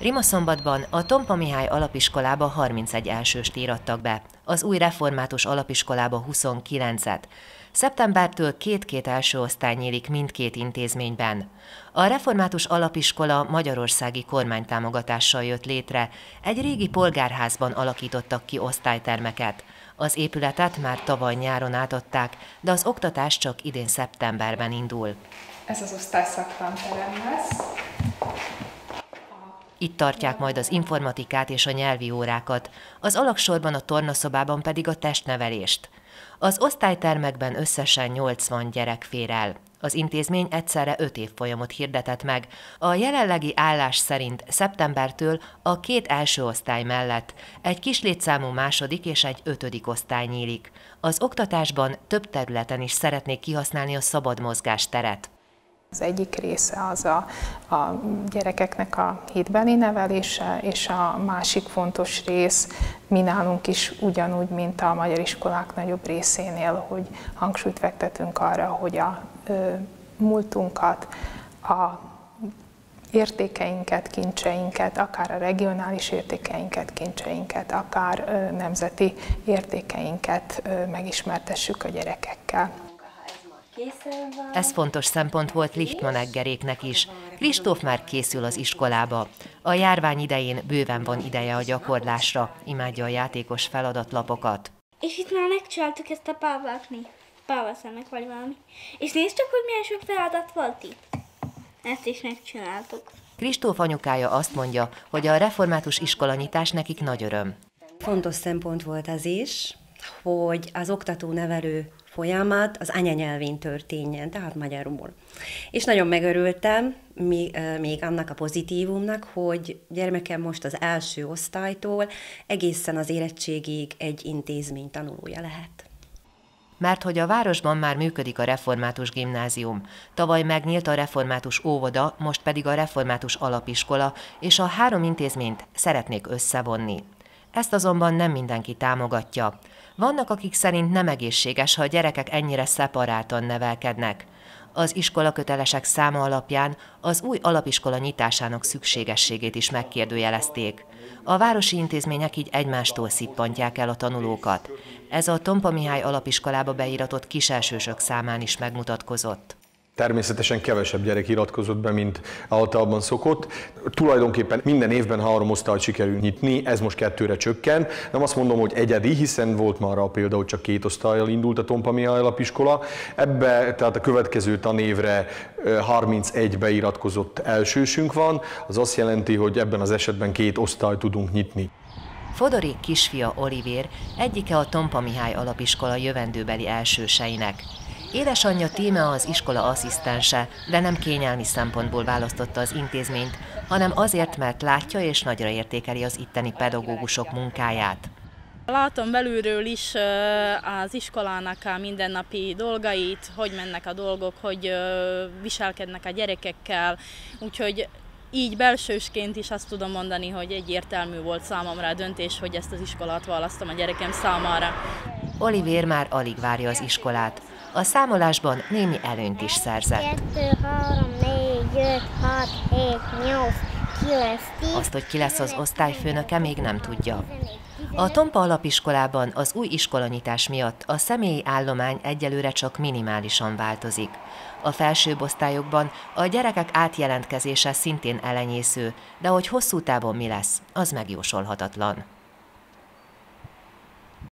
Rimaszombatban a Tompa Mihály alapiskolába 31 elsőst írattak be, az új református alapiskolába 29-et. Szeptembertől két-két első osztály nyílik mindkét intézményben. A református alapiskola magyarországi kormánytámogatással jött létre, egy régi polgárházban alakítottak ki osztálytermeket. Az épületet már tavaly nyáron átadták, de az oktatás csak idén szeptemberben indul. Ez az osztály szaktanterem lesz. Itt tartják majd az informatikát és a nyelvi órákat, az alaksorban a tornaszobában pedig a testnevelést. Az osztálytermekben összesen 80 gyerek fér el. Az intézmény egyszerre 5 évfolyamot hirdetett meg. A jelenlegi állás szerint szeptembertől a két első osztály mellett egy kis létszámú második és egy ötödik osztály nyílik. Az oktatásban több területen is szeretnék kihasználni a szabad mozgás teret. Az egyik része az a, a gyerekeknek a hitbeli nevelése, és a másik fontos rész mi nálunk is ugyanúgy, mint a magyar iskolák nagyobb részénél, hogy hangsúlyt fektetünk arra, hogy a ö, múltunkat, a értékeinket, kincseinket, akár a regionális értékeinket, kincseinket, akár ö, nemzeti értékeinket ö, megismertessük a gyerekekkel. Ez fontos szempont volt Lichtman Eggeréknek is. Kristóf már készül az iskolába. A járvány idején bőven van ideje a gyakorlásra, imádja a játékos feladatlapokat. És itt már megcsináltuk ezt a pávakni. Pávaszemek vagy valami. És nézd csak, hogy milyen sok feladat volt itt. Ezt is megcsináltuk. Kristóf anyukája azt mondja, hogy a református iskolanyitás nekik nagy öröm. Fontos szempont volt az is, hogy az oktató-nevelő folyamat az anyanyelvén történjen, tehát magyarul. És nagyon megörültem még, annak a pozitívumnak, hogy gyermekem most az első osztálytól egészen az érettségig egy intézmény tanulója lehet. Mert hogy a városban már működik a református gimnázium. Tavaly megnyílt a református óvoda, most pedig a református alapiskola, és a három intézményt szeretnék összevonni. Ezt azonban nem mindenki támogatja. Vannak, akik szerint nem egészséges, ha a gyerekek ennyire szeparáltan nevelkednek. Az iskolakötelesek száma alapján az új alapiskola nyitásának szükségességét is megkérdőjelezték. A városi intézmények így egymástól szippantják el a tanulókat. Ez a Tompa Mihály alapiskolába beíratott kiselsősök számán is megmutatkozott. Természetesen kevesebb gyerek iratkozott be, mint általában szokott. Tulajdonképpen minden évben három osztályt sikerül nyitni, ez most kettőre csökken. Nem azt mondom, hogy egyedi, hiszen volt már arra példa, hogy csak két osztályjal indult a Tompa Mihály alapiskola. Ebbe, tehát a következő tanévre 31 beiratkozott elsősünk van, az azt jelenti, hogy ebben az esetben két osztályt tudunk nyitni. Fodori kisfia Olivér egyike a Tompa Mihály alapiskola jövendőbeli elsőseinek. Édesanyja Tíme az iskola asszisztense, de nem kényelmi szempontból választotta az intézményt, hanem azért, mert látja és nagyra értékeli az itteni pedagógusok munkáját. Látom belülről is az iskolának a mindennapi dolgait, hogy mennek a dolgok, hogy viselkednek a gyerekekkel, úgyhogy így belsősként is azt tudom mondani, hogy egyértelmű volt számomra a döntés, hogy ezt az iskolát választom a gyerekem számára. Olivér már alig várja az iskolát. A számolásban némi előnyt is szerzett. 2, 3, 4, 5, 6, 7, 8, 9, 10. Azt, hogy ki lesz az osztályfőnöke, még nem tudja. A Tompa alapiskolában az új iskolanyitás miatt a személyi állomány egyelőre csak minimálisan változik. A felsőbb osztályokban a gyerekek átjelentkezése szintén elenyésző, de hogy hosszú távon mi lesz, az megjósolhatatlan.